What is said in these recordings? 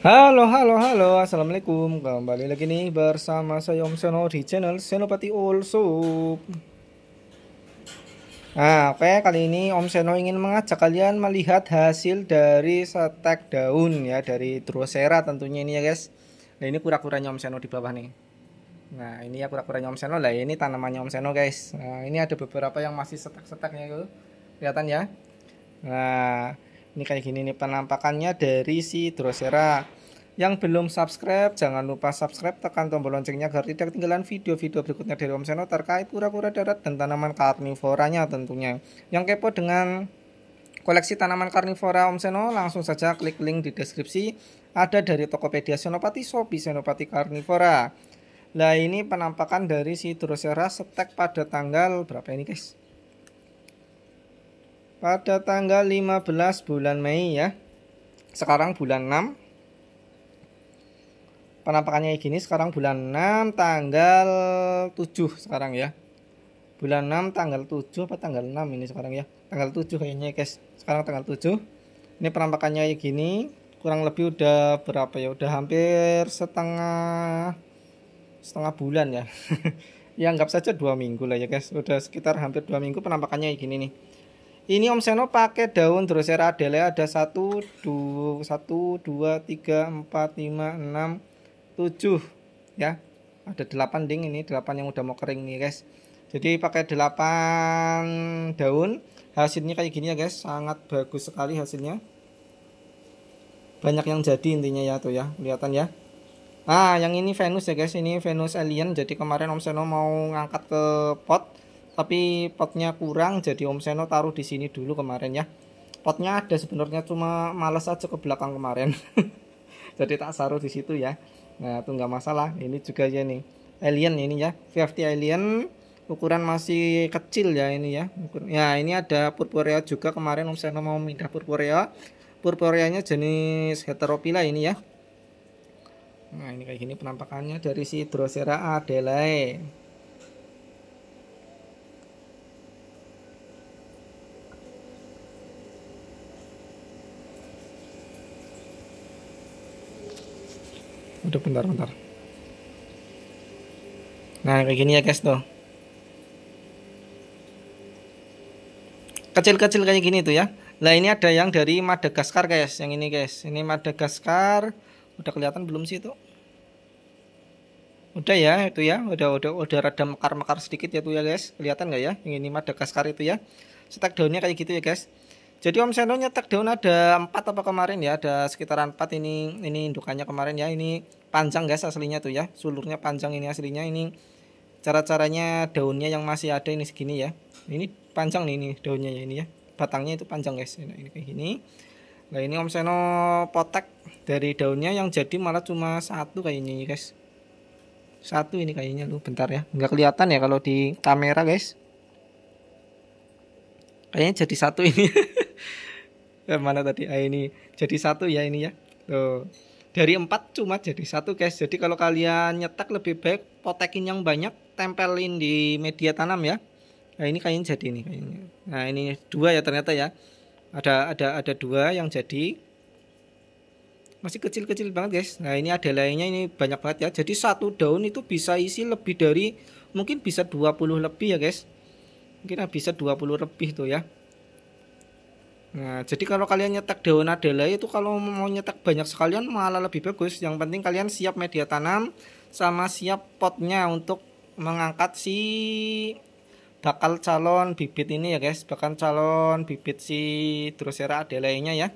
Halo, halo, halo, assalamualaikum. Kembali lagi nih bersama saya Om Seno di channel Senopati Also. Nah, oke, kali ini Om Seno ingin mengajak kalian melihat hasil dari setek daun ya dari Drosera tentunya ini ya guys. Nah, ini kura-kuranya Om Seno di bawah nih. Nah, ini ya kura-kuranya Om Seno lah. Ini tanamannya Om Seno guys. Nah, ini ada beberapa yang masih setek-seteknya itu. Kelihatan ya? Nah, ini kayak gini nih penampakannya dari si Drosera. Yang belum subscribe jangan lupa subscribe tekan tombol loncengnya agar tidak ketinggalan video-video berikutnya dari Om Seno terkait kura-kura darat dan tanaman karnivoranya tentunya. Yang kepo dengan koleksi tanaman karnivora Om Seno langsung saja klik link di deskripsi. Ada dari Tokopedia Senopati Shopee Senopati Karnivora. Nah ini penampakan dari si Drosera setek pada tanggal berapa ini guys pada tanggal 15 bulan Mei ya. Sekarang bulan 6 penampakannya gini sekarang bulan 6 tanggal 7 sekarang ya. Bulan 6 tanggal 7 apa tanggal 6 ini sekarang ya? Tanggal 7 kayaknya guys. Sekarang tanggal 7 ini penampakannya kayak gini kurang lebih udah berapa ya? Udah hampir setengah setengah bulan ya. Ya anggap saja dua minggu lah ya guys. Udah sekitar hampir dua minggu penampakannya kayak gini nih ini Om Seno pakai daun Drosera Adele ada 1 2 1 2 3 4 5 6 7 ya. Ada 8 ding ini, 8 yang udah mau kering nih, guys. Jadi pakai 8 daun. Hasilnya kayak gini ya, guys. Sangat bagus sekali hasilnya. Banyak yang jadi intinya ya tuh ya. Kelihatan ya. Nah, yang ini Venus ya, guys. Ini Venus alien. Jadi kemarin Om Seno mau ngangkat ke pot tapi potnya kurang jadi Om Seno taruh di sini dulu kemarin ya. Potnya ada sebenarnya cuma males aja ke belakang kemarin. Jadi tak taruh di situ ya. Nah itu nggak masalah. Ini juga ya nih alien ini ya. VFT alien ukuran masih kecil ya ini ya. Ya ini ada purpurea juga. Kemarin Om Seno mau pindah purpurea. Purpureanya jenis heteropila ini ya. Nah ini kayak gini penampakannya dari si Drosera adelae udah bentar bentar. Nah kayak gini ya guys tuh. Kecil-kecil kayak gini tuh ya. Lah ini ada yang dari Madagaskar guys. Yang ini guys. Ini Madagaskar. Udah kelihatan belum sih itu udah ya itu ya. Udah udah udah rada mekar-mekar sedikit ya tuh ya guys. Kelihatan nggak ya? Yang ini Madagaskar itu ya. Setek daunnya kayak gitu ya guys jadi Om Seno nyetak daun ada empat apa kemarin ya, ada sekitaran empat ini ini indukannya kemarin ya. Ini panjang guys aslinya tuh ya, sulurnya panjang ini aslinya. Ini cara-caranya daunnya yang masih ada ini segini ya. Ini panjang nih ini daunnya ya ini ya. Batangnya itu panjang guys. Nah, ini kayak gini. Nah ini Om Seno potek dari daunnya yang jadi malah cuma satu kayaknya guys. Satu ini kayaknya lu bentar ya. Nggak kelihatan ya kalau di kamera guys. Kayaknya jadi satu ini. eh, mana tadi ah, ini jadi satu ya ini ya. Tuh dari empat cuma jadi satu guys. Jadi kalau kalian nyetak lebih baik potekin yang banyak tempelin di media tanam ya. Nah ini kayaknya jadi ini kayaknya. Nah ini dua ya ternyata ya. Ada ada ada dua yang jadi. Masih kecil-kecil banget guys. Nah ini ada lainnya ini banyak banget ya. Jadi satu daun itu bisa isi lebih dari mungkin bisa 20 lebih ya guys. Mungkin bisa 20 lebih tuh ya Nah, jadi kalau kalian nyetak daun adela itu kalau mau nyetak banyak sekalian malah lebih bagus. Yang penting kalian siap media tanam sama siap potnya untuk mengangkat si bakal calon bibit ini ya guys, bakal calon bibit si Drosera adelaide-nya ya.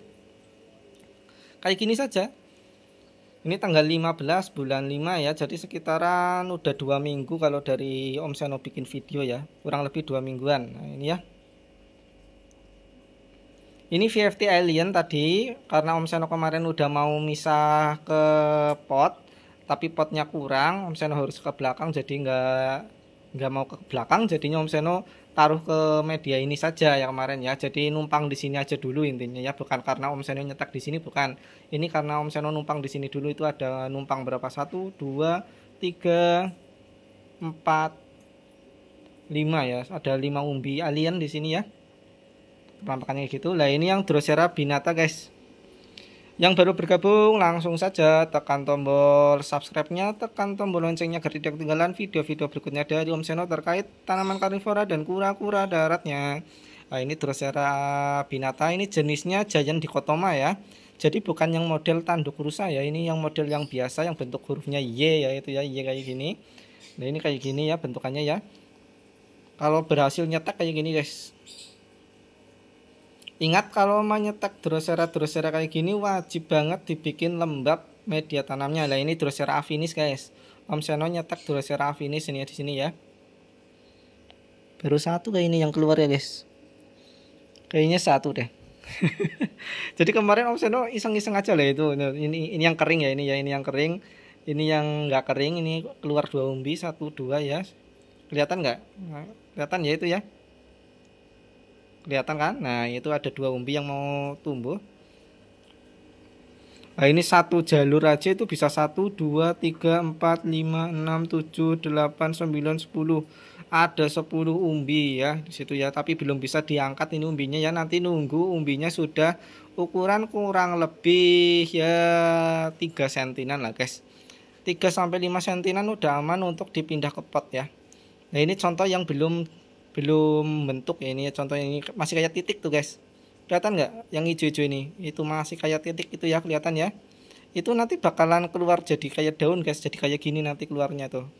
Kayak gini saja. Ini tanggal 15 bulan 5 ya, jadi sekitaran udah dua minggu kalau dari Om Seno bikin video ya, kurang lebih dua mingguan. Nah ini ya, ini VFT alien tadi karena Om Seno kemarin udah mau misah ke pot tapi potnya kurang Om Seno harus ke belakang jadi nggak nggak mau ke belakang jadinya Om Seno taruh ke media ini saja yang kemarin ya. Jadi numpang di sini aja dulu intinya ya bukan karena Om Seno nyetak di sini bukan. Ini karena Om Seno numpang di sini dulu itu ada numpang berapa? Satu dua tiga empat lima ya. Ada lima umbi alien di sini ya penampakannya gitu lah ini yang Drosera binata guys Yang baru bergabung langsung saja tekan tombol subscribe-nya, tekan tombol loncengnya agar tidak ketinggalan video-video berikutnya dari Om Seno terkait tanaman karnivora dan kura-kura daratnya. Nah, ini Drosera binata ini jenisnya Giant dikotoma ya. Jadi bukan yang model tanduk rusa ya, ini yang model yang biasa yang bentuk hurufnya Y ya itu ya, Y kayak gini. Nah, ini kayak gini ya bentukannya ya. Kalau berhasil nyetak kayak gini guys. Ingat kalau menyetak drosera-drosera kayak gini wajib banget dibikin lembab media tanamnya. Lah ini drosera afinis guys. Om Seno nyetak drosera afinis ini ya di sini ya. Baru satu kayak ini yang keluar ya guys. Kayaknya satu deh. Jadi kemarin Om Seno iseng-iseng aja lah itu. Ini ini yang kering ya ini ya ini yang kering. Ini yang nggak kering ini keluar dua umbi satu dua ya. Kelihatan nggak? Kelihatan ya itu ya kelihatan kan? Nah itu ada dua umbi yang mau tumbuh. Nah ini satu jalur aja itu bisa 1, 2, 3, 4, 5, 6, 7, 8, 9, 10 Ada 10 umbi ya di situ ya. Tapi belum bisa diangkat ini umbinya ya. Nanti nunggu umbinya sudah ukuran kurang lebih ya 3 sentinan lah guys. 3 sampai 5 sentinan udah aman untuk dipindah ke pot ya. Nah ini contoh yang belum belum bentuk ya ini ya contohnya ini. Masih kayak titik tuh guys. Kelihatan nggak yang hijau-hijau ini? Itu masih kayak titik itu ya kelihatan ya. Itu nanti bakalan keluar jadi kayak daun guys. Jadi kayak gini nanti keluarnya tuh.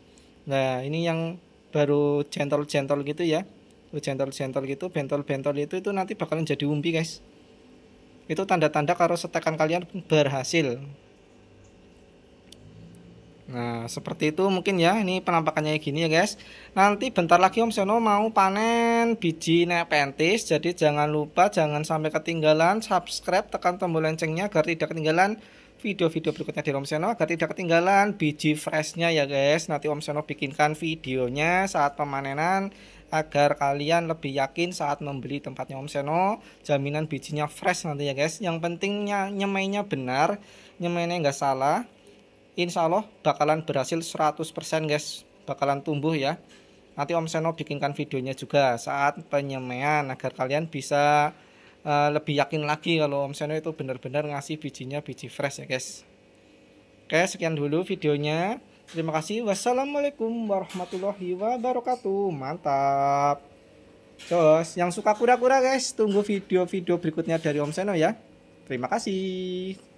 Nah ini yang baru gentle-gentle gitu ya. Gentle-gentle gitu bentol-bentol itu itu nanti bakalan jadi umbi guys. Itu tanda-tanda kalau setekan kalian berhasil Nah, seperti itu mungkin ya. Ini penampakannya gini ya, guys. Nanti bentar lagi Om Seno mau panen biji nepentis. Jadi jangan lupa jangan sampai ketinggalan subscribe, tekan tombol loncengnya agar tidak ketinggalan video-video berikutnya di Om Seno agar tidak ketinggalan biji freshnya ya, guys. Nanti Om Seno bikinkan videonya saat pemanenan agar kalian lebih yakin saat membeli tempatnya Om Seno. Jaminan bijinya fresh nanti ya, guys. Yang pentingnya nyemainya benar, nyemainya nggak salah insya Allah bakalan berhasil 100% guys. Bakalan tumbuh ya. Nanti Om Seno bikinkan videonya juga saat penyemaian agar kalian bisa uh, lebih yakin lagi kalau Om Seno itu benar-benar ngasih bijinya biji fresh ya guys. Oke sekian dulu videonya. Terima kasih. Wassalamualaikum warahmatullahi wabarakatuh. Mantap. Jos, yang suka kura-kura guys, tunggu video-video berikutnya dari Om Seno ya. Terima kasih.